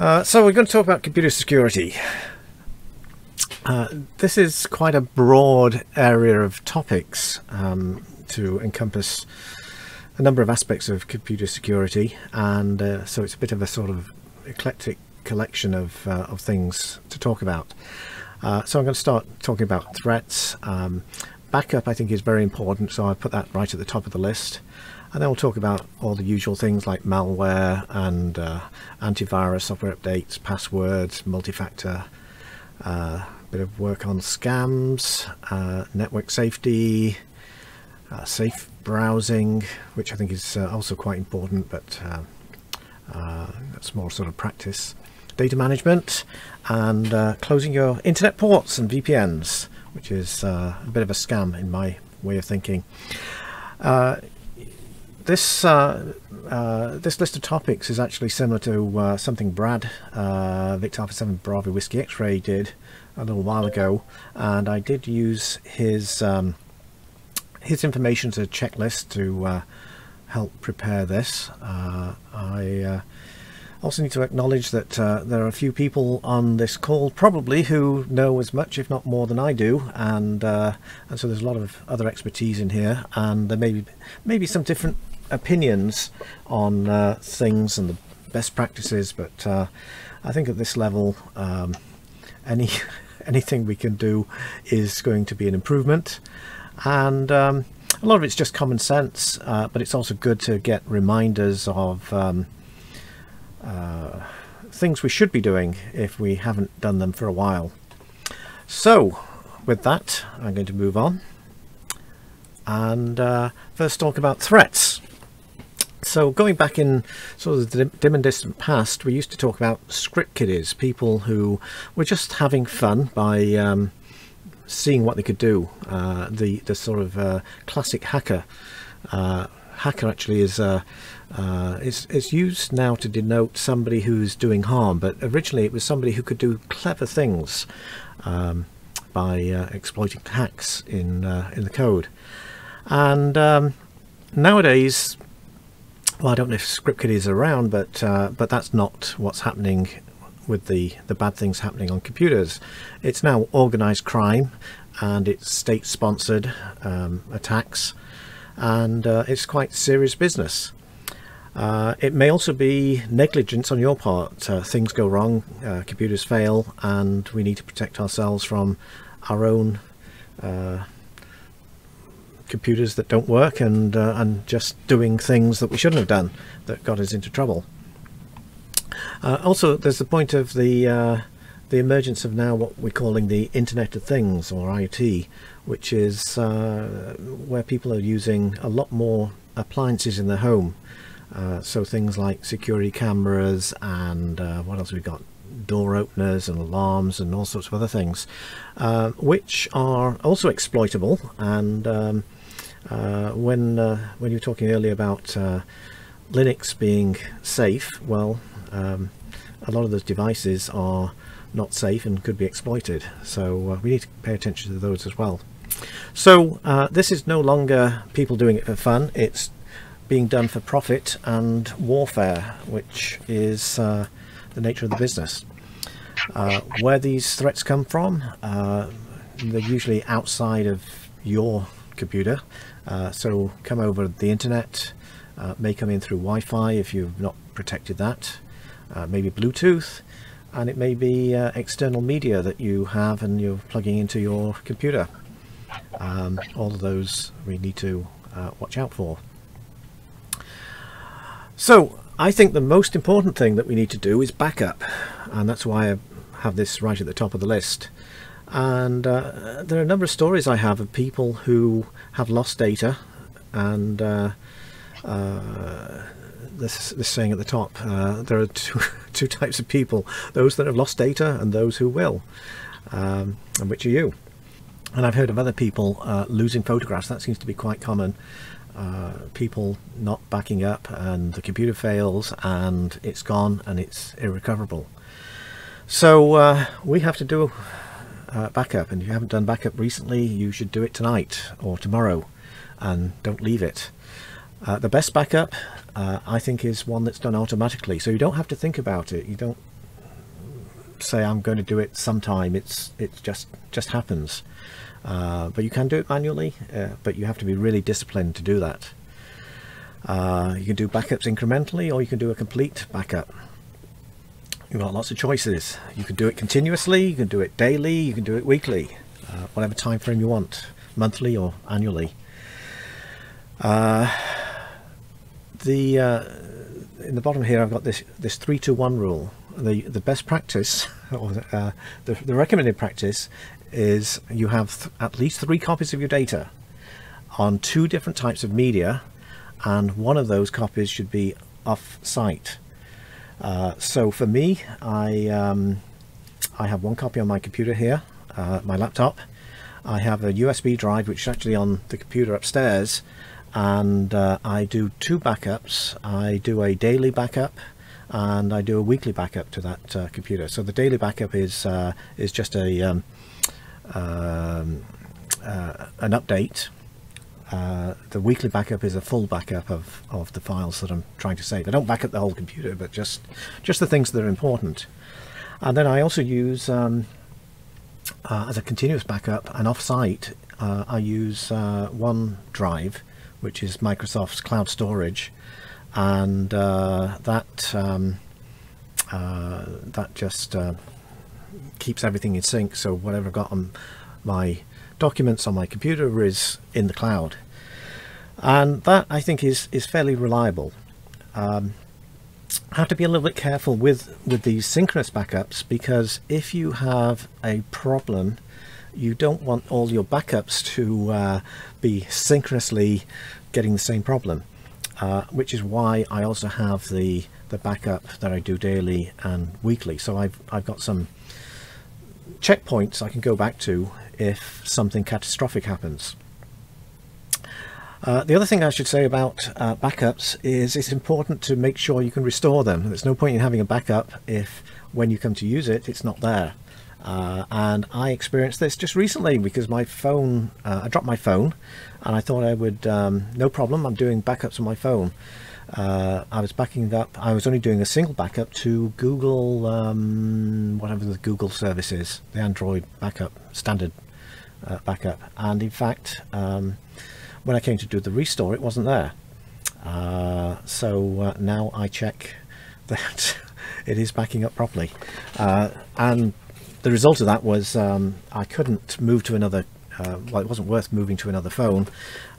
Uh, so we're going to talk about computer security. Uh, this is quite a broad area of topics um, to encompass a number of aspects of computer security and uh, so it's a bit of a sort of eclectic collection of, uh, of things to talk about. Uh, so I'm going to start talking about threats. Um, backup I think is very important so I put that right at the top of the list and then we'll talk about all the usual things like malware and uh, antivirus software updates, passwords, multi-factor, a uh, bit of work on scams, uh, network safety, uh, safe browsing, which I think is uh, also quite important, but uh, that's more sort of practice. Data management and closing your internet ports and VPNs, which is a bit of a scam in my way of thinking. This uh, uh, this list of topics is actually similar to uh, something Brad uh, Victor Alpha 7 Bravo Whiskey X-Ray did a little while ago and I did use his um, his information as a checklist to uh, help prepare this. Uh, I also need to acknowledge that there are a few people on this call probably who know as much if not more than I do and and so there's a lot of other expertise in here and there may be maybe some different opinions on uh, things and the best practices but uh, I think at this level um, any anything we can do is going to be an improvement. And um, a lot of it's just common sense uh, but it's also good to get reminders of um, uh, things we should be doing if we haven't done them for a while. So with that I'm going to move on. And uh, first talk about threats so going back in sort of the dim and distant past, we used to talk about script kiddies, people who were just having fun by um, seeing what they could do. Uh, the the sort of uh, classic hacker. Uh, hacker actually is uh, uh, is is used now to denote somebody who's doing harm, but originally it was somebody who could do clever things um, by uh, exploiting hacks in in the code. And um, nowadays well, I don't know if script is around, but uh, but that's not what's happening with the the bad things happening on computers. It's now organised crime, and it's state-sponsored um, attacks, and uh, it's quite serious business. Uh, it may also be negligence on your part. Uh, things go wrong, uh, computers fail, and we need to protect ourselves from our own uh, computers that don't work and uh, and just doing things that we shouldn't have done that got us into trouble. Uh, also, there's the point of the uh, the emergence of now what we're calling the Internet of Things or IoT, which is uh, where people are using a lot more appliances in their home. Uh, so things like security cameras and uh, what else we got door openers and alarms and all sorts of other things uh, which are also exploitable and um, uh, when uh, when you were talking earlier about uh, Linux being safe, well, um, a lot of those devices are not safe and could be exploited. So uh, we need to pay attention to those as well. So uh, this is no longer people doing it for fun. It's being done for profit and warfare, which is uh, the nature of the business. where these threats come from, they're usually outside of your computer uh, so come over the internet, uh, may come in through Wi-Fi if you've not protected that, uh, maybe Bluetooth, and it may be uh, external media that you have and you're plugging into your computer. Um, all of those we need to uh, watch out for. So I think the most important thing that we need to do is backup, and that's why I have this right at the top of the list and uh, there are a number of stories I have of people who have lost data and uh, uh, this, this saying at the top uh, there are two, two types of people those that have lost data and those who will um, and which are you. And I've heard of other people uh, losing photographs. That seems to be quite common. Uh, people not backing up and the computer fails and it's gone and it's irrecoverable. So we have to do uh, backup and if you haven't done backup recently you should do it tonight or tomorrow and don't leave it. Uh, the best backup uh, I think is one that's done automatically so you don't have to think about it you don't say I'm going to do it sometime. It's it just just happens. Uh, but you can do it manually, uh, but you have to be really disciplined to do that. You can do backups incrementally or you can do a complete backup. You've got lots of choices. You can do it continuously, you can do it daily, you can do it weekly, uh, whatever time frame you want, monthly or annually. Uh, the uh, in the bottom here I've got this this three to one rule. The the best practice or uh, the, the recommended practice is you have at least three copies of your data on two different types of media and one of those copies should be off-site. Uh, so for me, I, um, I have one copy on my computer here, uh, my laptop. I have a USB drive which is actually on the computer upstairs and uh, I do two backups. I do a daily backup and I do a weekly backup to that uh, computer. So the daily backup is uh, is just a um, um, an update. Uh, the weekly backup is a full backup of, of the files that I'm trying to save. I don't back up the whole computer, but just just the things that are important. And then I also use, um, uh, as a continuous backup and off-site, uh, I use uh, OneDrive, which is Microsoft's cloud storage, and uh, that um, that just keeps everything in sync so whatever I've got on my documents on my computer is in the cloud. And that I think is is fairly reliable. Um, I have to be a little bit careful with with these synchronous backups because if you have a problem you don't want all your backups to uh, be synchronously getting the same problem uh, which is why I also have the the backup that I do daily and weekly. So I've, I've got some checkpoints I can go back to if something catastrophic happens. Uh, the other thing I should say about uh, backups is it's important to make sure you can restore them. There's no point in having a backup if when you come to use it it's not there. Uh, and I experienced this just recently because my phone, uh, I dropped my phone and I thought I would, um, no problem, I'm doing backups on my phone uh, I was backing up I was only doing a single backup to Google um, whatever the Google service is the Android backup standard uh, backup. And in fact um, when I came to do the restore it wasn't there. Uh, so uh, now I check that it is backing up properly. Uh, and the result of that was um, I couldn't move to another uh, well it wasn't worth moving to another phone.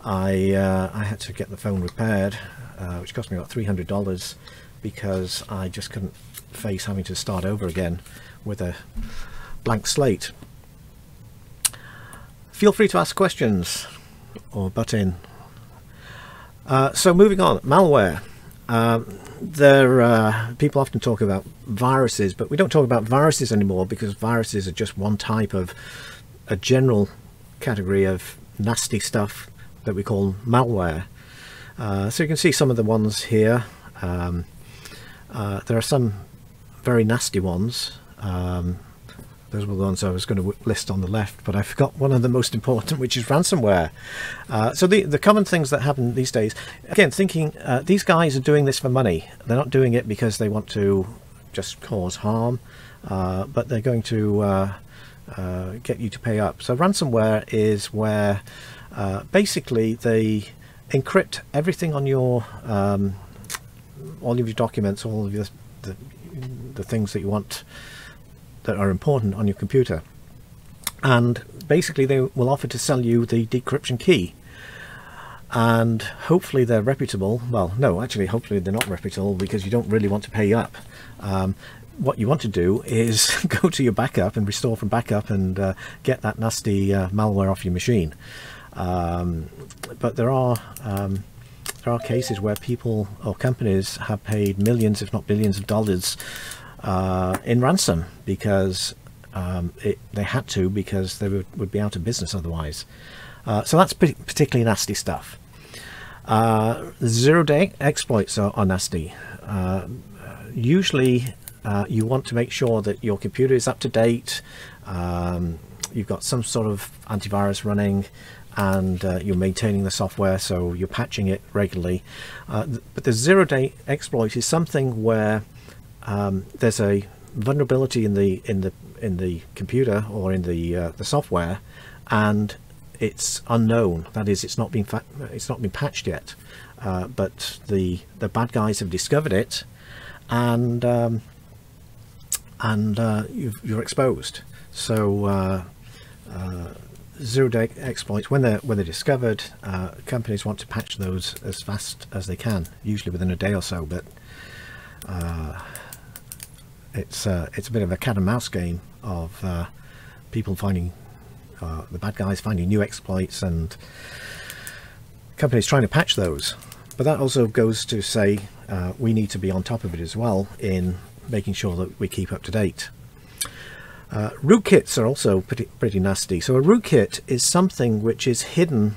I, I had to get the phone repaired uh, which cost me about $300 because I just couldn't face having to start over again with a blank slate. Feel free to ask questions or butt in. Uh, so moving on, malware. Um, there, uh, people often talk about viruses, but we don't talk about viruses anymore because viruses are just one type of a general category of nasty stuff that we call malware. Uh, so you can see some of the ones here. Um, uh, there are some very nasty ones. Um, those were the ones I was going to list on the left, but I forgot one of the most important, which is ransomware. Uh, so the, the common things that happen these days, again, thinking uh, these guys are doing this for money. They're not doing it because they want to just cause harm, uh, but they're going to uh, uh, get you to pay up. So ransomware is where uh, basically they encrypt everything on your um, all of your documents all of your the, the things that you want that are important on your computer. And basically they will offer to sell you the decryption key. And hopefully they're reputable. Well no actually hopefully they're not reputable because you don't really want to pay up. Um, what you want to do is go to your backup and restore from backup and uh, get that nasty uh, malware off your machine um, but there are um, there are cases where people or companies have paid millions, if not billions, of dollars uh, in ransom because um, it, they had to because they would, would, be out of business otherwise. Uh, so that's particularly nasty stuff. Uh, zero-day exploits are, are nasty. Uh, usually, uh, you want to make sure that your computer is up to date. Um, you've got some sort of antivirus running and uh, you're maintaining the software so you're patching it regularly uh, but the zero day exploit is something where um, there's a vulnerability in the in the in the computer or in the uh, the software, and it's unknown. That is, it's not been it's not been patched yet, uh, but the the bad guys have discovered it, and um, and uh, you are exposed. So uh, uh, zero day exploits when they're when they're discovered, uh, companies want to patch those as fast as they can, usually within a day or so. But it's it's a bit of a cat and mouse game of people finding uh, the bad guys finding new exploits and companies trying to patch those. But that also goes to say uh, we need to be on top of it as well in making sure that we keep up to date. Uh, rootkits are also pretty, pretty nasty. So a rootkit is something which is hidden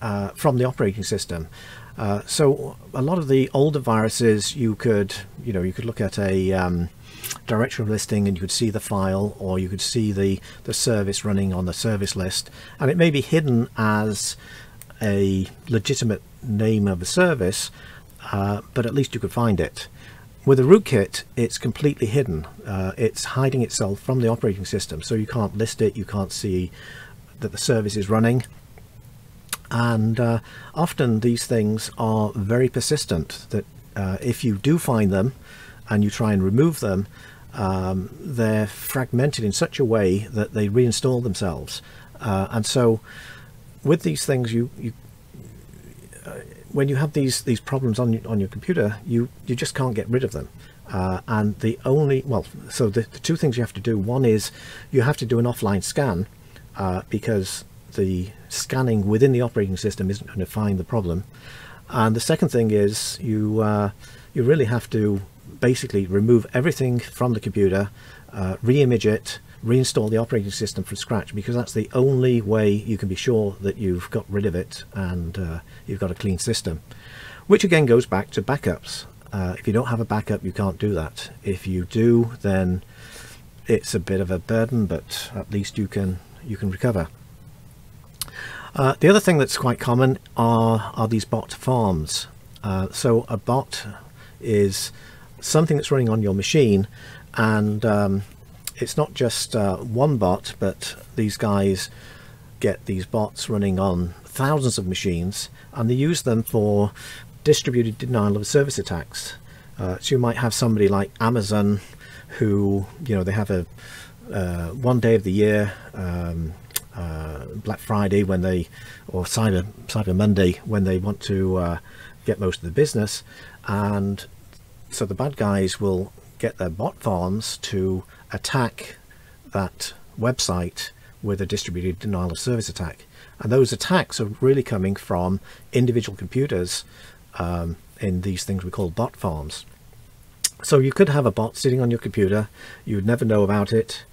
uh, from the operating system. Uh, so a lot of the older viruses you could, you know, you could look at a um, directory listing and you could see the file or you could see the, the service running on the service list and it may be hidden as a legitimate name of a service uh, but at least you could find it. With a rootkit it's completely hidden. Uh, it's hiding itself from the operating system so you can't list it, you can't see that the service is running and uh, often these things are very persistent that uh, if you do find them and you try and remove them um, they're fragmented in such a way that they reinstall themselves. Uh, and so with these things, you, you when you have these these problems on on your computer, you you just can't get rid of them. Uh, and the only well, so the, the, two things you have to do. One is you have to do an offline scan uh, because the scanning within the operating system isn't going to find the problem. And the second thing is you uh, you really have to basically remove everything from the computer, uh, re-image it, reinstall the operating system from scratch because that's the only way you can be sure that you've got rid of it and uh, you've got a clean system. Which again goes back to backups. Uh, if you don't have a backup you can't do that. If you do then it's a bit of a burden but at least you can you can recover. Uh, the other thing that's quite common are, are these bot farms. Uh, so a bot is something that's running on your machine and um, it's not just uh, one bot but these guys get these bots running on thousands of machines and they use them for distributed denial of service attacks. Uh, so you might have somebody like Amazon who you know they have a uh, one day of the year um, uh, Black Friday when they or Cyber Cyber Monday when they want to uh, get most of the business and so the bad guys will get their bot farms to attack that website with a distributed denial of service attack. And those attacks are really coming from individual computers um, in these things we call bot farms. So you could have a bot sitting on your computer, you would never know about it.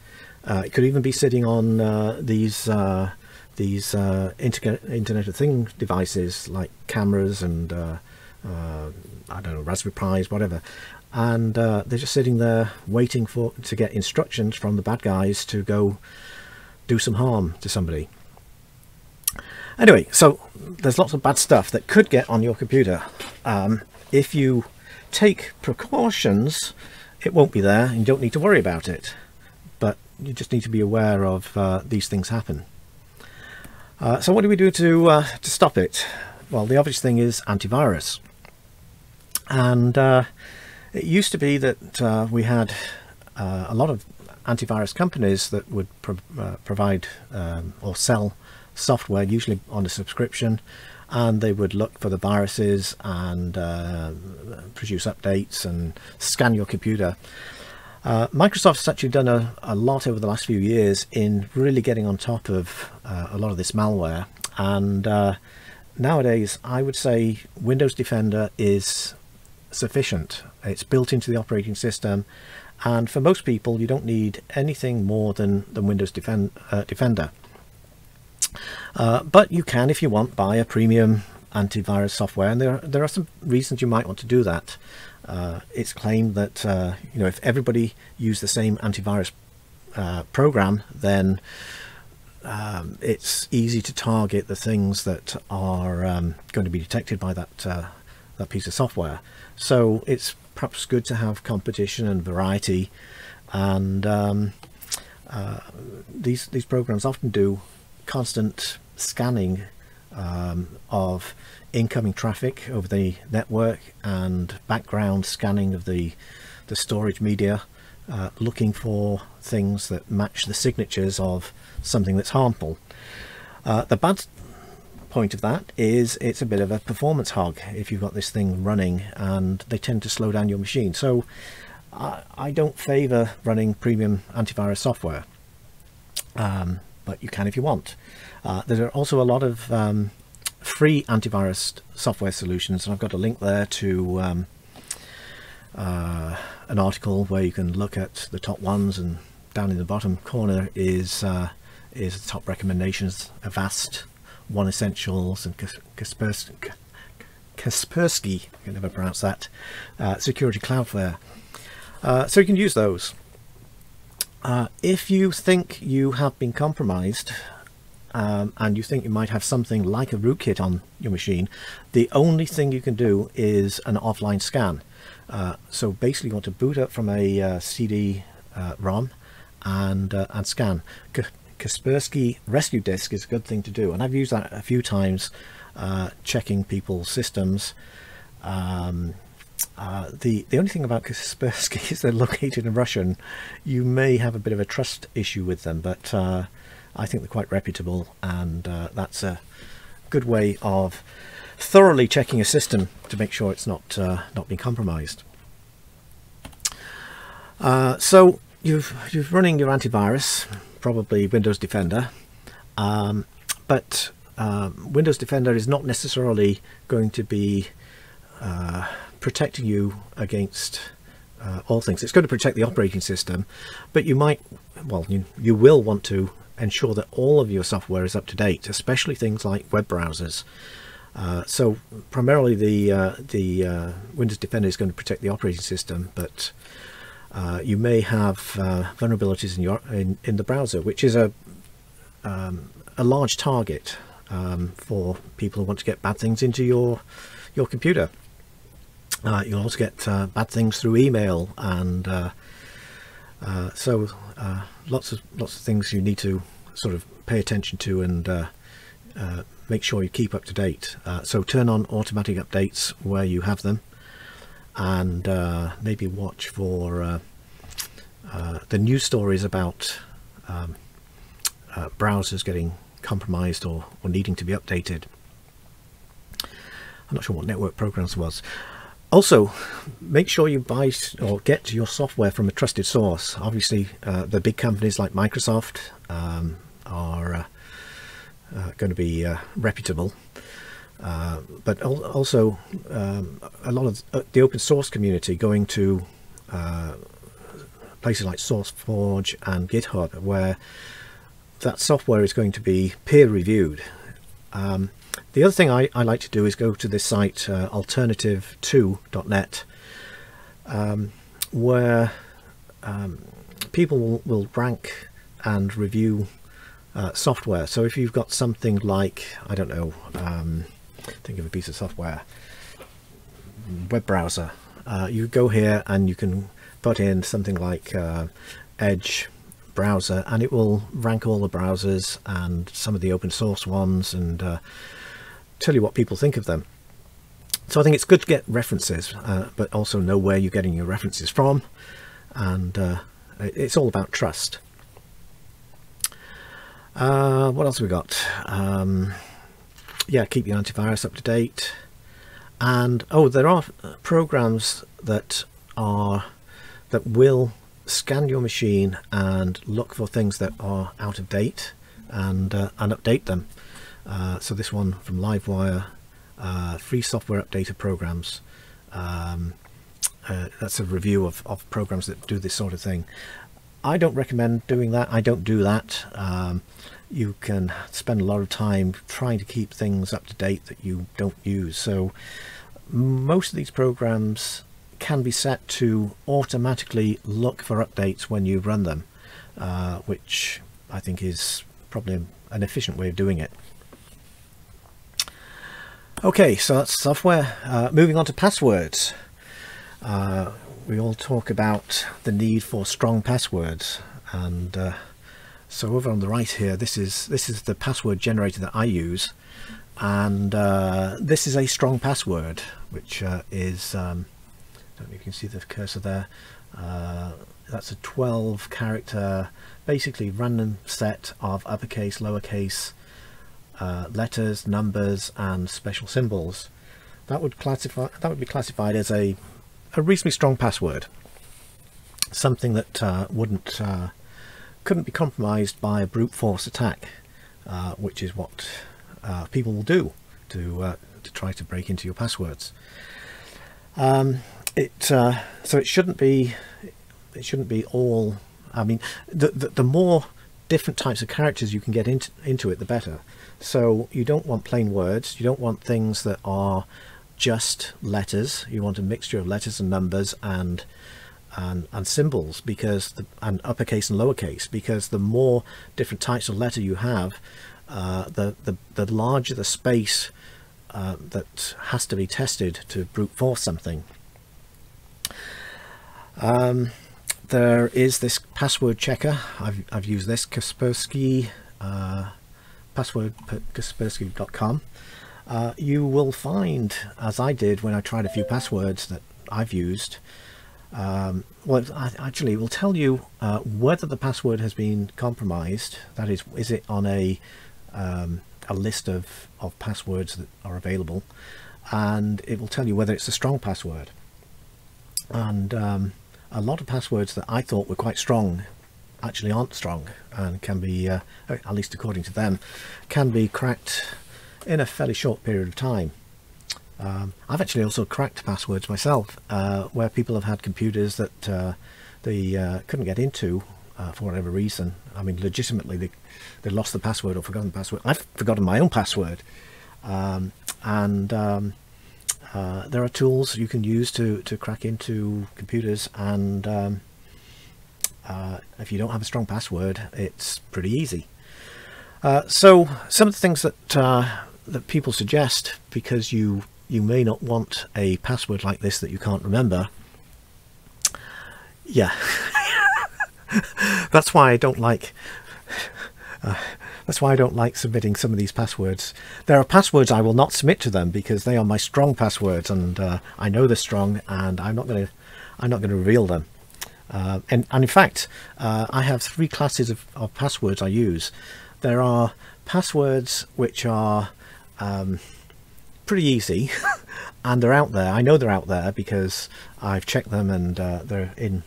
Uh, it could even be sitting on uh, these uh, these uh, Internet of Things devices like cameras and uh, uh, I don't know, Raspberry Pis, whatever. And uh, they're just sitting there waiting for to get instructions from the bad guys to go do some harm to somebody. Anyway, so there's lots of bad stuff that could get on your computer. Um, if you take precautions, it won't be there and you don't need to worry about it. But you just need to be aware of uh, these things happen. Uh, so what do we do to, uh, to stop it? Well, the obvious thing is antivirus and uh, it used to be that uh, we had uh, a lot of antivirus companies that would pro uh, provide um, or sell software usually on a subscription and they would look for the viruses and uh, produce updates and scan your computer. Uh, Microsoft has actually done a, a, lot over the last few years in really getting on top of a lot of this malware and nowadays I would say Windows Defender is sufficient. It's built into the operating system and for most people you don't need anything more than, than Windows Defend, uh, Defender. Uh, but you can, if you want, buy a premium antivirus software and there, there are some reasons you might want to do that. Uh, it's claimed that uh, you know if everybody used the same antivirus uh, program then um, it's easy to target the things that are um, going to be detected by that uh, that piece of software. So it's perhaps good to have competition and variety and um, uh, these these programs often do constant scanning um, of incoming traffic over the network and background scanning of the the storage media uh, looking for things that match the signatures of something that's harmful. Uh, the bad point of that is it's a bit of a performance hog if you've got this thing running and they tend to slow down your machine. So I, I don't favour running premium antivirus software, um, but you can if you want. Uh, there are also a lot of um, free antivirus software solutions and I've got a link there to um, uh, an article where you can look at the top ones and down in the bottom corner is uh, is the top recommendations Avast, One Essentials and Kaspersky, Kaspersky I can never pronounce that, uh, Security Cloud Free. Uh, so you can use those. Uh, if you think you have been compromised um, and you think you might have something like a rootkit on your machine, the only thing you can do is an offline scan. Uh, so basically you want to boot up from a uh, CD uh, ROM and, uh, and scan. Kaspersky Rescue Disk is a good thing to do and I've used that a few times uh, checking people's systems. Um, uh, the the only thing about Kaspersky is they're located in Russian. You may have a bit of a trust issue with them, but I think they're quite reputable and that's a good way of thoroughly checking a system to make sure it's not uh, not been compromised. Uh, so you've you're running your antivirus, probably Windows Defender, um, but um, Windows Defender is not necessarily going to be uh, protecting you against uh, all things. It's going to protect the operating system, but you might, well, you, you will want to ensure that all of your software is up to date, especially things like web browsers. Uh, so primarily the uh, the uh, Windows Defender is going to protect the operating system, but uh, you may have uh, vulnerabilities in your in, in the browser, which is a um, a large target um, for people who want to get bad things into your your computer. you'll also get bad things through email, and so lots of lots of things you need to sort of pay attention to and uh, make sure you keep up to date. Uh, so turn on automatic updates where you have them and uh, maybe watch for uh, uh, the news stories about um, browsers getting compromised or, or needing to be updated. I'm not sure what network programs was. Also, make sure you buy or get your software from a trusted source. Obviously, uh, the big companies like Microsoft um, are uh, uh, going to be uh, reputable. Uh, but al also um, a lot of the open source community going to places like SourceForge and GitHub where that software is going to be peer reviewed. Um, the other thing I, I, like to do is go to this site uh, alternativeto.net um, where um, people will, will, rank and review uh, software. So if you've got something like, I don't know, um, think of a piece of software, web browser, uh, you go here and you can put in something like uh, Edge browser and it will rank all the browsers and some of the open source ones and uh, tell you what people think of them. So I think it's good to get references, uh, but also know where you're getting your references from. And uh, it's all about trust. Uh, what else we got? Um, yeah, keep your antivirus up to date. And oh, there are programs that are that will scan your machine and look for things that are out of date and uh, and update them. Uh, so this one from Lifewire, uh, free software updater programs. Um, uh, that's a review of, of programs that do this sort of thing. I don't recommend doing that. I don't do that. Um, you can spend a lot of time trying to keep things up to date that you don't use. So most of these programs can be set to automatically look for updates when you run them, uh, which I think is probably an efficient way of doing it. Okay, so that's software. Uh, moving on to passwords. Uh, we all talk about the need for strong passwords and uh, so over on the right here this is this is the password generator that I use. And uh, this is a strong password which uh, is um, I don't know if you can see the cursor there. Uh, that's a 12 character basically random set of uppercase lowercase uh, letters numbers and special symbols. That would classify that would be classified as a a reasonably strong password. Something that uh, wouldn't uh, couldn't be compromised by a brute force attack uh, which is what uh, people will do to uh, to try to break into your passwords. Um, it uh, so it shouldn't be it shouldn't be all I mean the, the, the more different types of characters you can get into into it the better. So you don't want plain words. You don't want things that are just letters. You want a mixture of letters and numbers and and, and symbols because the, and uppercase and lowercase because the more different types of letter you have uh, the, the the larger the space uh, that has to be tested to brute force something. Um, there is this password checker. I've, I've used this Kaspersky uh, password kaspersky.com uh, you will find, as I did when I tried a few passwords that I've used, um, well, actually, it will tell you uh, whether the password has been compromised. That is, is it on a um, a list of, of passwords that are available, and it will tell you whether it's a strong password. And um, a lot of passwords that I thought were quite strong actually aren't strong and can be, uh, at least according to them, can be cracked in a fairly short period of time. Um, I've actually also cracked passwords myself uh, where people have had computers that uh, they uh, couldn't get into uh, for whatever reason. I mean legitimately they, they lost the password or forgotten the password. I've forgotten my own password um, and um, uh, there are tools you can use to, to crack into computers and um, uh, if you don't have a strong password it's pretty easy. so some of the things that that people suggest because you you may not want a password like this that you can't remember. Yeah. That's why I don't like uh, that's why I don't like submitting some of these passwords. There are passwords I will not submit to them because they are my strong passwords and uh, I know they're strong and I'm not going to I'm not going to reveal them. Uh, and, and in fact uh, I have three classes of, of passwords I use. There are passwords which are um, pretty easy. And they're out there. I know they're out there because I've checked them and uh, they're in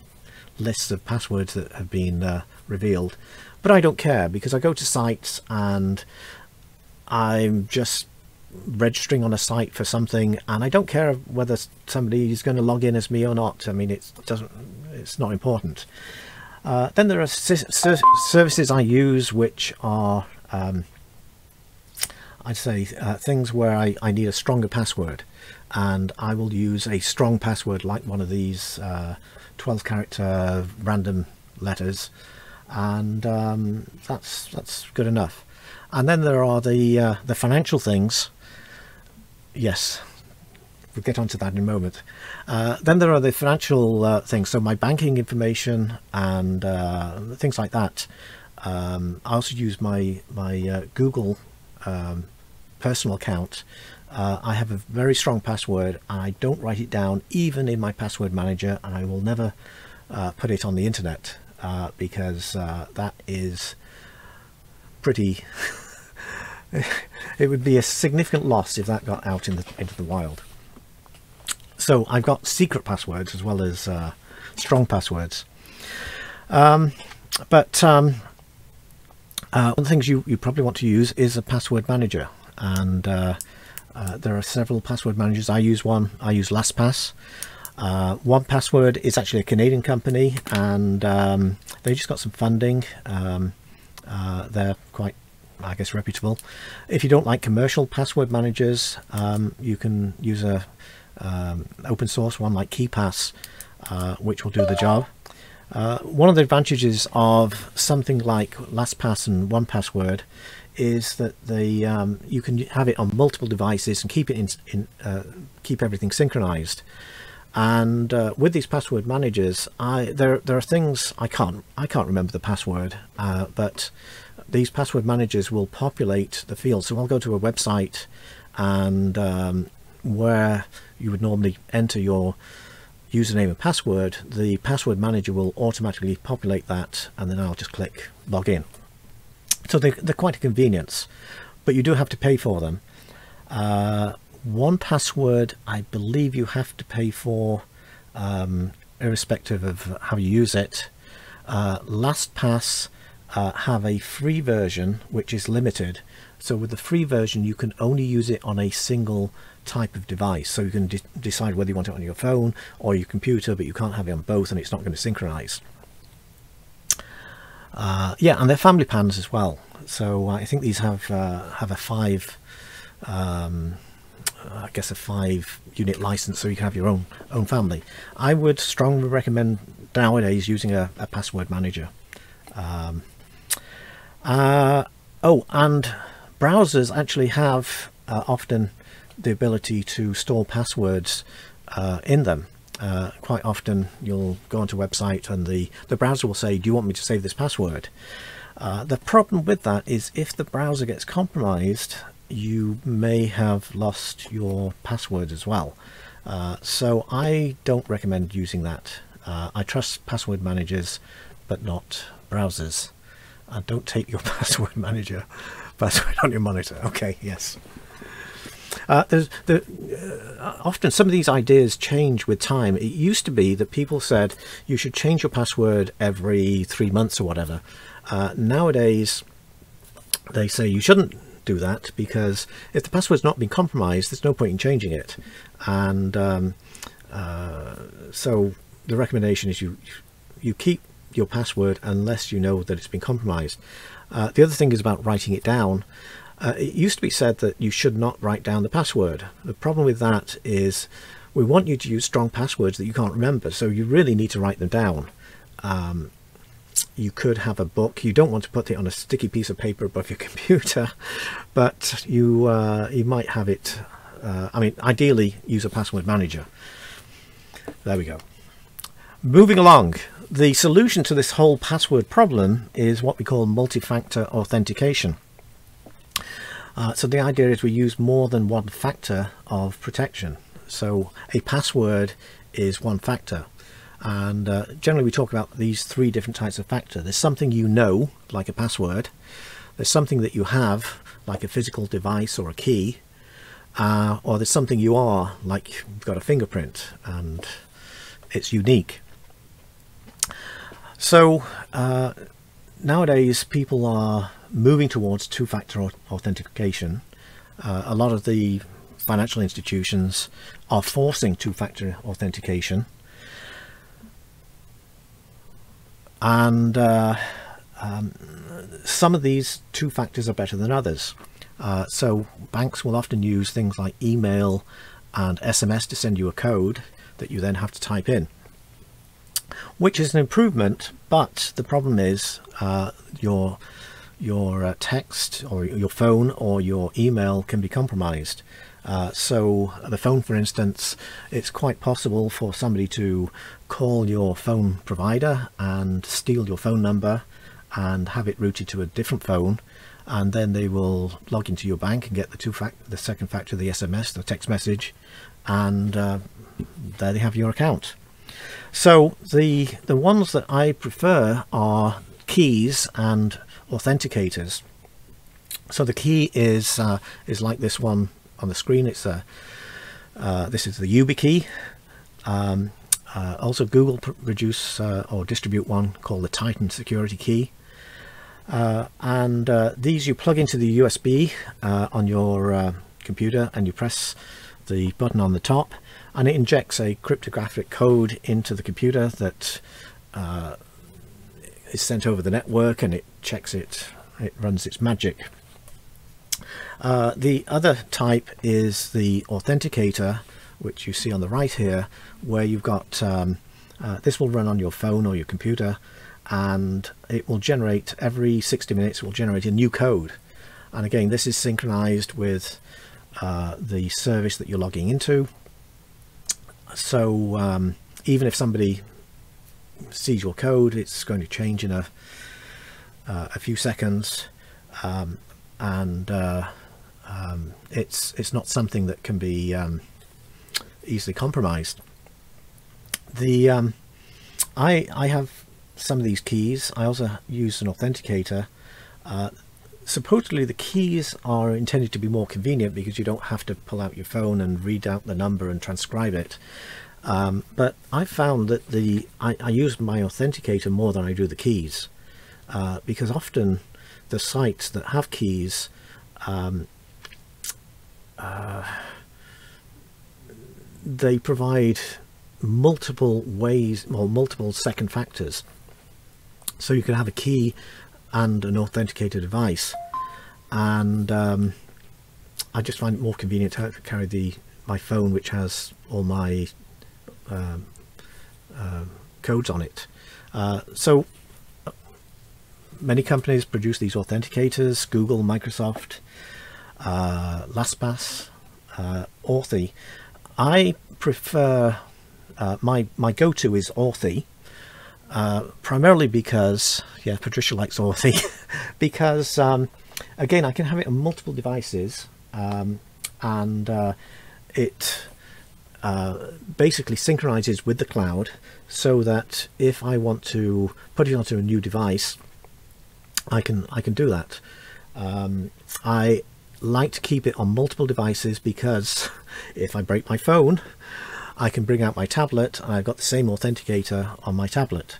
lists of passwords that have been uh, revealed. But I don't care because I go to sites and I'm just registering on a site for something and I don't care whether somebody is going to log in as me or not. I mean it doesn't it's not important. Uh, then there are services I use which are um, I'd say uh, things where I, I need a stronger password. And I will use a strong password like one of these uh, 12 character random letters. And um, that's that's good enough. And then there are the uh, the financial things. Yes. We'll get onto that in a moment. Uh, then there are the financial uh, things. So my banking information and uh, things like that. Um, I also use my my uh, Google um, personal account uh, I have a very strong password. And I don't write it down even in my password manager and I will never uh, put it on the internet uh, because uh, that is pretty it would be a significant loss if that got out in the, into the wild. So I've got secret passwords as well as uh, strong passwords. Um, but um, uh, one of the things you, you probably want to use is a password manager and uh, uh, there are several password managers. I use one. I use LastPass. Uh, 1Password is actually a Canadian company and um, they just got some funding. Um, uh, they're quite, I guess, reputable. If you don't like commercial password managers, um, you can use a um, open source one like KeePass, uh, which will do the job. Uh, one of the advantages of something like LastPass and 1Password is that the um, you can have it on multiple devices and keep it in, in uh, keep everything synchronized and uh, with these password managers, I there there are things I can't I can't remember the password, uh, but these password managers will populate the field. So I'll go to a website, and um, where you would normally enter your username and password, the password manager will automatically populate that, and then I'll just click log in. So they, they're quite a convenience, but you do have to pay for them. Uh, 1Password, I believe you have to pay for, um, irrespective of how you use it. Uh, LastPass uh, have a free version which is limited. So with the free version, you can only use it on a single type of device. So you can de decide whether you want it on your phone or your computer, but you can't have it on both, and it's not going to synchronize. Uh, yeah, and they're family pans as well. So I think these have uh, have a five. Um, uh, I guess a five unit license so you can have your own own family. I would strongly recommend nowadays using a, a password manager. Um, uh, oh, and browsers actually have uh, often the ability to store passwords uh, in them. Uh, quite often you'll go onto a website and the, the browser will say, do you want me to save this password? Uh, the problem with that is if the browser gets compromised you may have lost your password as well. Uh, so I don't recommend using that. Uh, I trust password managers, but not browsers. Uh, don't take your password manager password on your monitor. Okay, yes. Uh, there's the, uh, often some of these ideas change with time. It used to be that people said you should change your password every three months or whatever. Uh, nowadays, they say you shouldn't do that because if the password's not been compromised, there's no point in changing it. And um, uh, so the recommendation is you you keep your password unless you know that it's been compromised. Uh, the other thing is about writing it down. Uh, it used to be said that you should not write down the password. The problem with that is we want you to use strong passwords that you can't remember, so you really need to write them down. Um, you could have a book. You don't want to put it on a sticky piece of paper above your computer, but you uh, you might have it. Uh, I mean, ideally, use a password manager. There we go. Moving along, the solution to this whole password problem is what we call multi-factor authentication. Uh, so the idea is we use more than one factor of protection. So a password is one factor and uh, generally we talk about these three different types of factor. There's something you know, like a password. There's something that you have, like a physical device or a key. Uh, or there's something you are, like you've got a fingerprint and it's unique. So uh, nowadays people are moving towards two-factor authentication. Uh, a lot of the financial institutions are forcing two-factor authentication and uh, um, some of these two factors are better than others. Uh, so banks will often use things like email and SMS to send you a code that you then have to type in, which is an improvement. But the problem is uh, your your uh, text or your phone or your email can be compromised. Uh, so the phone, for instance, it's quite possible for somebody to call your phone provider and steal your phone number and have it routed to a different phone and then they will log into your bank and get the two fact the second factor the SMS the text message and uh, there they have your account so the the ones that I prefer are keys and authenticators so the key is uh, is like this one on the screen. It's a uh, this is the YubiKey. Um, uh, also, Google produce uh, or distribute one called the Titan Security Key. Uh, and uh, these you plug into the USB uh, on your computer and you press the button on the top and it injects a cryptographic code into the computer that is sent over the network and it checks it, it runs its magic. Uh, the other type is the authenticator, which you see on the right here, where you've got, um, uh, this will run on your phone or your computer, and it will generate, every 60 minutes, will generate a new code. And again, this is synchronized with uh, the service that you're logging into. so um, even if somebody your code, it's going to change in a uh, a few seconds, um, and uh, um, it's it's not something that can be um, easily compromised. The um, I I have some of these keys. I also use an authenticator. Uh, supposedly the keys are intended to be more convenient because you don't have to pull out your phone and read out the number and transcribe it. Um, but I found that the I, I, use my authenticator more than I do the keys uh, because often the sites that have keys um, uh, they provide multiple ways or multiple second factors. So you can have a key and an authenticated device and um, I just find it more convenient to carry the my phone which has all my uh, codes on it. Uh, so many companies produce these authenticators Google Microsoft uh, LastPass uh, Authy. I prefer uh, my my go-to is Authy uh, primarily because, yeah, Patricia likes Authy, because um, again, I can have it on multiple devices um, and uh, it uh, basically synchronizes with the cloud so that if I want to put it onto a new device, I can I can do that. Um, I like to keep it on multiple devices because if I break my phone, I can bring out my tablet I've got the same authenticator on my tablet.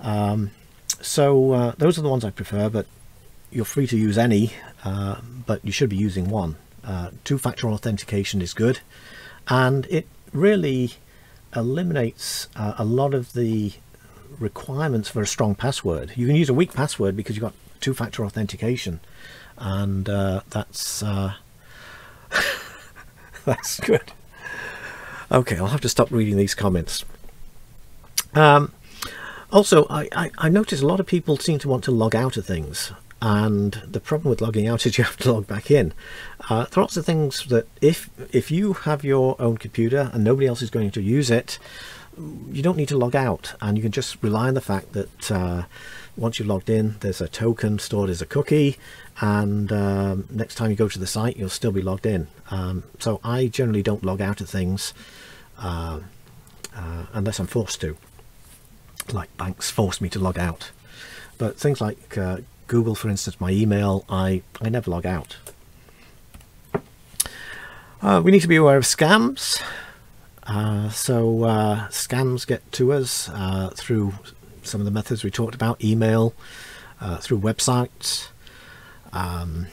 Um, so uh, those are the ones I prefer, but you're free to use any, uh, but you should be using one. Uh, two-factor authentication is good, and it really eliminates uh, a lot of the requirements for a strong password. You can use a weak password because you've got two-factor authentication, and uh, that's uh, that's good. Okay, I'll have to stop reading these comments. Um, also, I, I, I notice a lot of people seem to want to log out of things and the problem with logging out is you have to log back in. Uh, there are lots of things that if if you have your own computer and nobody else is going to use it, you don't need to log out and you can just rely on the fact that uh, once you're logged in there's a token stored as a cookie and um, next time you go to the site you'll still be logged in. Um, so I generally don't log out of things uh, uh, unless I'm forced to. Like banks force me to log out. But things like uh, Google, for instance, my email, I, I never log out. Uh, we need to be aware of scams. Uh, so uh, scams get to us uh, through some of the methods we talked about, email, uh, through websites, um,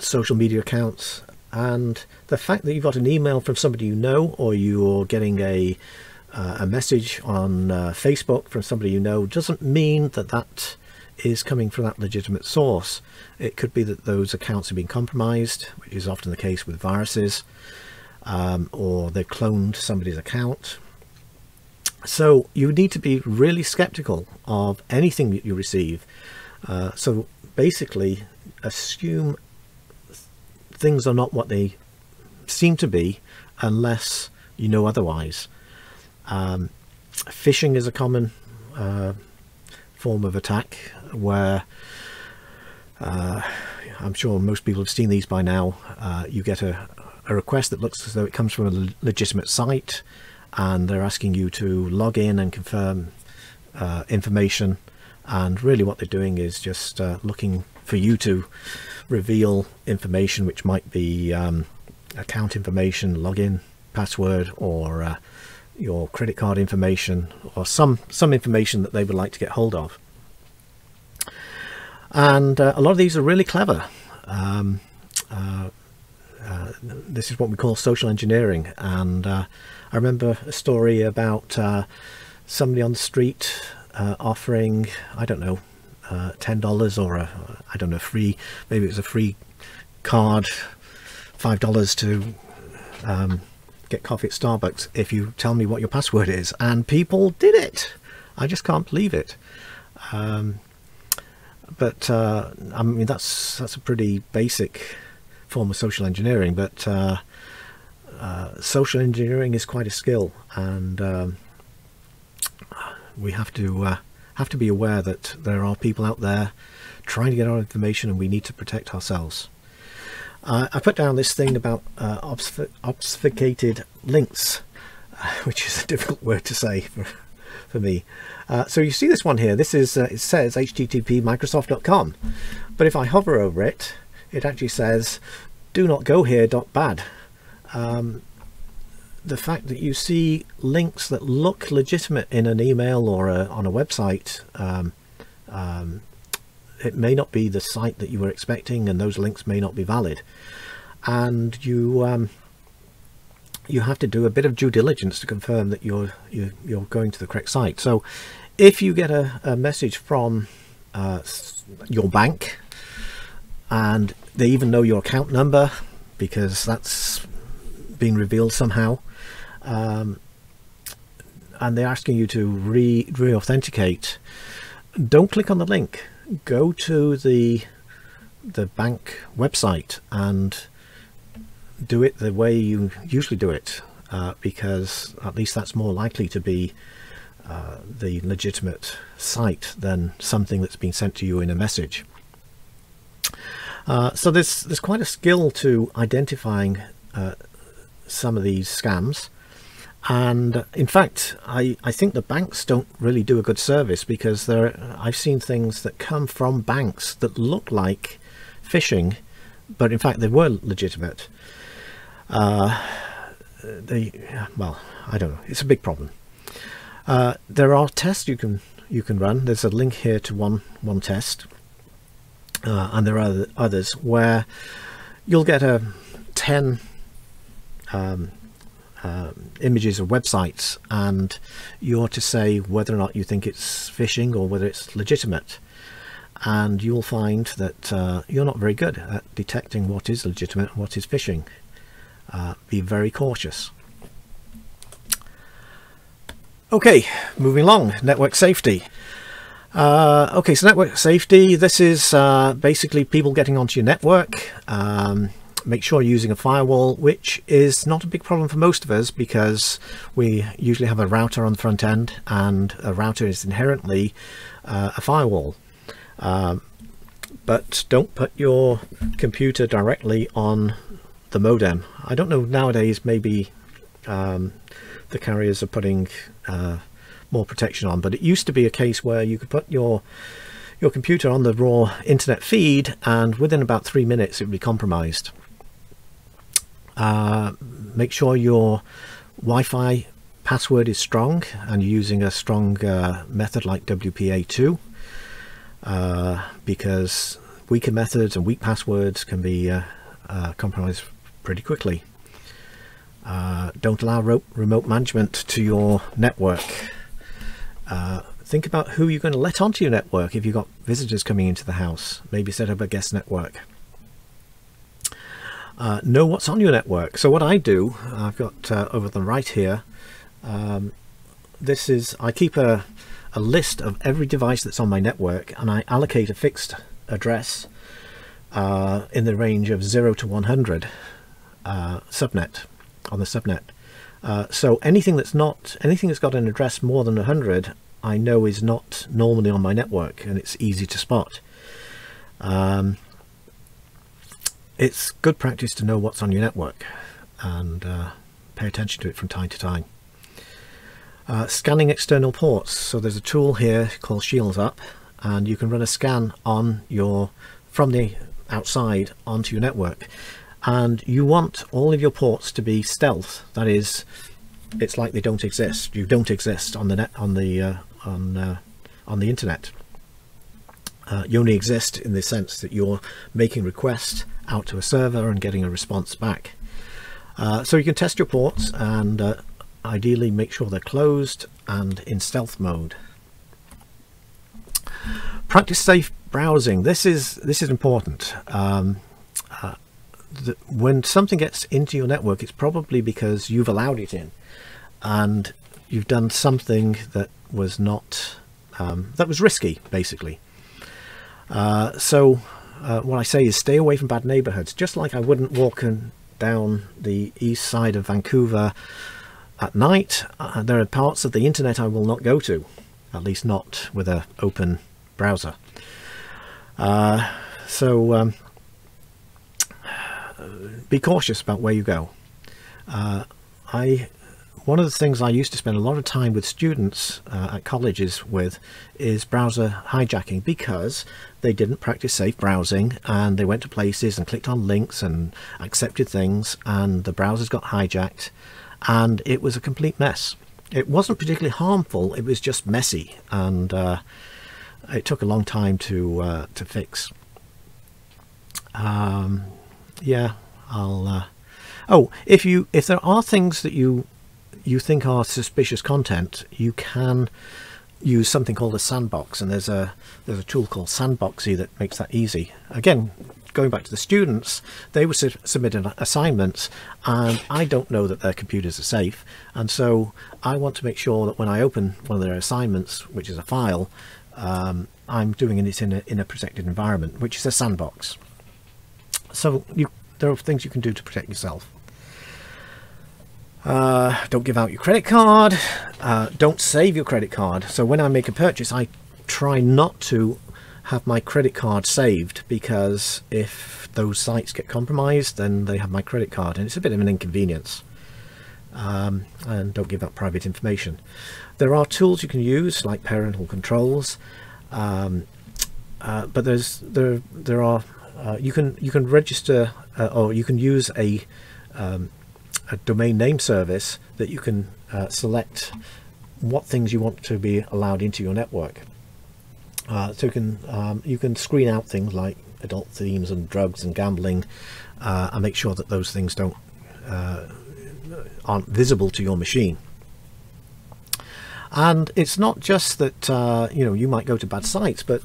social media accounts, and the fact that you've got an email from somebody you know or you're getting a uh, a message on Facebook from somebody you know doesn't mean that that is coming from that legitimate source. It could be that those accounts have been compromised, which is often the case with viruses, um, or they've cloned somebody's account. So you need to be really skeptical of anything that you receive. Uh, so basically assume things are not what they seem to be unless you know otherwise. Um, phishing is a common uh, form of attack where uh, I'm sure most people have seen these by now. Uh, you get a, a, request that looks as though it comes from a legitimate site and they're asking you to log in and confirm uh, information and really what they're doing is just uh, looking for you to reveal information which might be um, account information, login, password or uh, your credit card information or some some information that they would like to get hold of and uh, a lot of these are really clever um, uh, uh, this is what we call social engineering and uh, I remember a story about uh, somebody on the street uh, offering I don't know ten dollars or a I don't know free maybe it was a free card five dollars to um, get coffee at Starbucks if you tell me what your password is. And people did it. I just can't believe it. Um, but uh, I mean, that's that's a pretty basic form of social engineering. But uh, uh, social engineering is quite a skill, and um, we have to uh, have to be aware that there are people out there trying to get our information, and we need to protect ourselves. I put down this thing about uh, obfuscated links, which is a difficult word to say for, for me. Uh, so you see this one here. This is uh, it says http microsoft.com, but if I hover over it, it actually says do not go here dot bad. Um, the fact that you see links that look legitimate in an email or a, on a website um, um, it may not be the site that you were expecting and those links may not be valid and you um, you have to do a bit of due diligence to confirm that you're you're, you're going to the correct site so if you get a, a message from uh, your bank and they even know your account number because that's been revealed somehow um, and they're asking you to re re-authenticate don't click on the link. Go to the the bank website and do it the way you usually do it uh, because at least that's more likely to be uh, the legitimate site than something that's been sent to you in a message. Uh, so there's there's quite a skill to identifying uh, some of these scams. And in fact I, I think the banks don't really do a good service because there I've seen things that come from banks that look like phishing but in fact they were legitimate. Uh, they well I don't know. It's a big problem uh, there are tests you can you can run there's a link here to one one test uh, and there are others where you'll get a 10 um, uh, images of websites and you're to say whether or not you think it's phishing or whether it's legitimate and you'll find that uh, you're not very good at detecting what is legitimate and what is phishing. Uh, be very cautious. Okay, moving along, network safety. Uh, okay, so network safety, this is uh, basically people getting onto your network. Um, make sure you're using a firewall, which is not a big problem for most of us because we usually have a router on the front end and a router is inherently uh, a firewall. Um, but don't put your computer directly on the modem. I don't know nowadays maybe um, the carriers are putting uh, more protection on but it used to be a case where you could put your your computer on the raw internet feed and within about three minutes it would be compromised. Uh, make sure your Wi-Fi password is strong and you're using a strong uh, method like WPA2 uh, because weaker methods and weak passwords can be uh, uh, compromised pretty quickly. Uh, don't allow remote management to your network. think about who you're going to let onto your network if you've got visitors coming into the house. Maybe set up a guest network uh, know what's on your network. So what I do, I've got uh, over the right here, um, this is, I keep a, a list of every device that's on my network and I allocate a fixed address uh, in the range of 0 to 100 uh, subnet, on the subnet. Uh, so anything that's not, anything that's got an address more than 100 I know is not normally on my network and it's easy to spot. Um, it's good practice to know what's on your network and uh, pay attention to it from time to time. Uh, scanning external ports. So there's a tool here called Shields Up and you can run a scan on your from the outside onto your network and you want all of your ports to be stealth that is it's like they don't exist you don't exist on the net on the uh, on uh, on the internet uh, you only exist in the sense that you're making requests out to a server and getting a response back. Uh, so you can test your ports and uh, ideally make sure they're closed and in stealth mode. Practice safe browsing. This is this is important. Um, the, when something gets into your network, it's probably because you've allowed it in, and you've done something that was not um, that was risky, basically. Uh, so uh, what I say is stay away from bad neighborhoods. Just like I wouldn't walk in, down the east side of Vancouver at night, uh, there are parts of the internet I will not go to, at least not with an open browser. Uh, so um, be cautious about where you go. Uh, I one of the things I used to spend a lot of time with students uh, at colleges with is browser hijacking because they didn't practice safe browsing and they went to places and clicked on links and accepted things and the browsers got hijacked and it was a complete mess. It wasn't particularly harmful, it was just messy and uh, it took a long time to uh, to fix. Um, yeah, I'll. Uh, oh, if you if there are things that you you think are suspicious content, you can use something called a sandbox, and there's a there's a tool called Sandboxie that makes that easy. Again, going back to the students, they were su submitting assignments, and I don't know that their computers are safe, and so I want to make sure that when I open one of their assignments, which is a file, um, I'm doing it in a, in a protected environment, which is a sandbox. So you, there are things you can do to protect yourself. Uh, don't give out your credit card. Uh, don't save your credit card. So when I make a purchase, I try not to have my credit card saved because if those sites get compromised, then they have my credit card, and it's a bit of an inconvenience. Um, and don't give out private information. There are tools you can use like parental controls, um, uh, but there's there there are uh, you can you can register uh, or you can use a um, a domain name service that you can uh, select what things you want to be allowed into your network. Uh, so you can um, you can screen out things like adult themes and drugs and gambling, uh, and make sure that those things don't uh, aren't visible to your machine. And it's not just that uh, you know you might go to bad sites, but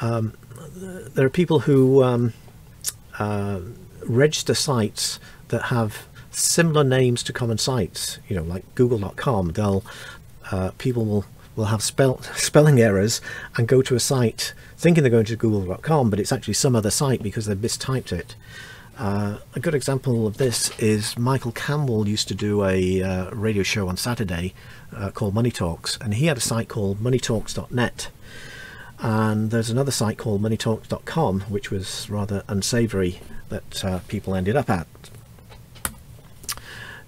um, there are people who um, uh, register sites that have similar names to common sites, you know, like google.com. They'll uh, people will will have spell, spelling errors and go to a site thinking they're going to google.com, but it's actually some other site because they've mistyped it. Uh, a good example of this is Michael Campbell used to do a uh, radio show on Saturday uh, called Money Talks, and he had a site called moneytalks.net. And there's another site called moneytalks.com, which was rather unsavory that uh, people ended up at.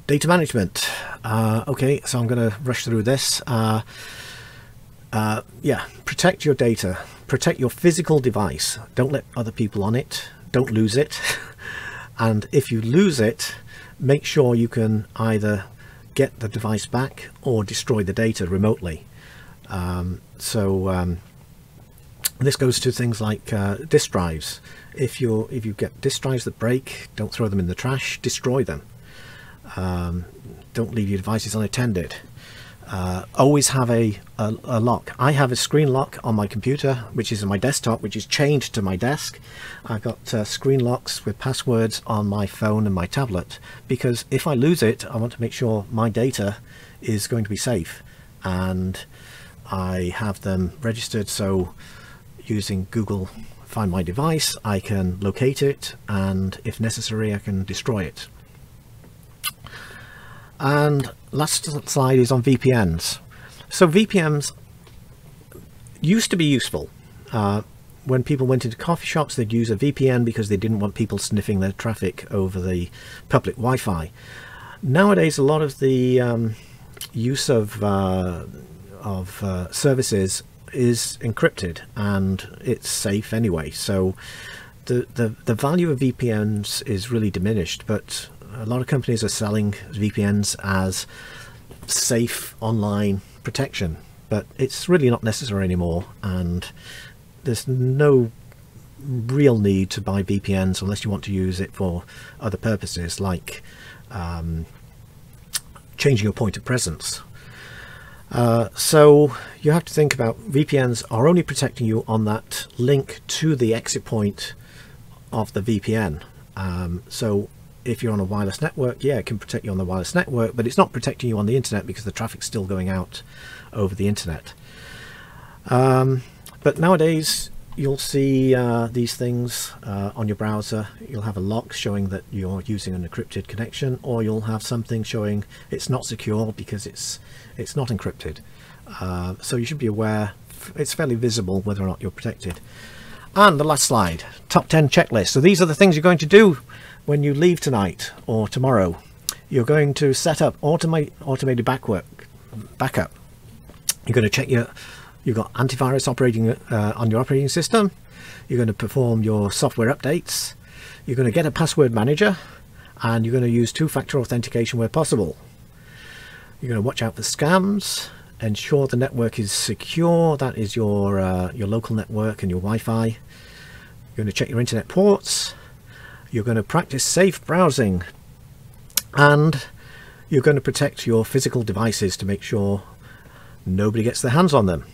Data management. Uh, okay, so I'm going to rush through this. Uh, uh, yeah, protect your data. Protect your physical device. Don't let other people on it. Don't lose it. and if you lose it, make sure you can either get the device back or destroy the data remotely. Um, so um, this goes to things like uh, disk drives. If you if you get disk drives that break, don't throw them in the trash. Destroy them. Um, don't leave your devices unattended. Uh, always have a, a, a, lock. I have a screen lock on my computer, which is on my desktop, which is chained to my desk. I've got uh, screen locks with passwords on my phone and my tablet, because if I lose it, I want to make sure my data is going to be safe. And I have them registered so using Google Find My Device, I can locate it, and if necessary, I can destroy it. And last slide is on VPNs. So VPNs used to be useful. Uh, when people went into coffee shops, they'd use a VPN because they didn't want people sniffing their traffic over the public Wi-Fi. Nowadays, a lot of the um, use of uh, of uh, services is encrypted and it's safe anyway. So the, the the value of VPNs is really diminished, but a lot of companies are selling VPNs as safe online protection, but it's really not necessary anymore. And there's no real need to buy VPNs unless you want to use it for other purposes like um, changing your point of presence. Uh, so you have to think about VPNs are only protecting you on that link to the exit point of the VPN. Um, so if you're on a wireless network, yeah, it can protect you on the wireless network, but it's not protecting you on the internet because the traffic's still going out over the internet. Um, but nowadays, you'll see uh, these things uh, on your browser. You'll have a lock showing that you're using an encrypted connection, or you'll have something showing it's not secure because it's it's not encrypted. Uh, so you should be aware. It's fairly visible whether or not you're protected. And the last slide, top 10 checklist. So these are the things you're going to do when you leave tonight or tomorrow. You're going to set up automate, automated backward, backup. You're going to check your You've got antivirus operating uh, on your operating system. You're going to perform your software updates. You're going to get a password manager and you're going to use two-factor authentication where possible. You're going to watch out for scams, ensure the network is secure. That is your, uh, your local network and your Wi-Fi. You're going to check your internet ports. You're going to practice safe browsing and you're going to protect your physical devices to make sure nobody gets their hands on them.